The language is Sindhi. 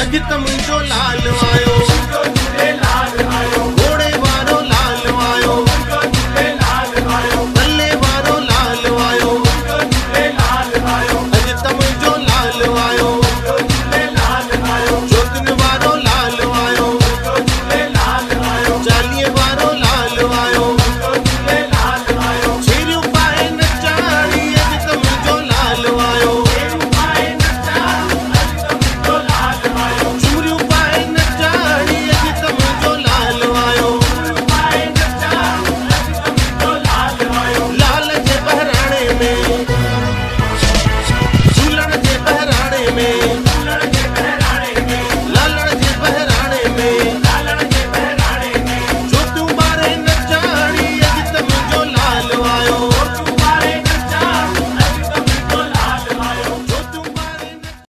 اڄ ته منهنجو لال آيو